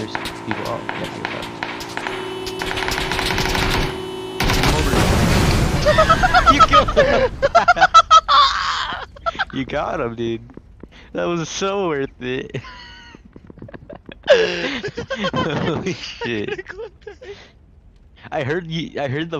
there's people. Oh, yeah, you killed him. you got him, dude. That was so worth it. Holy shit! I heard you. I heard the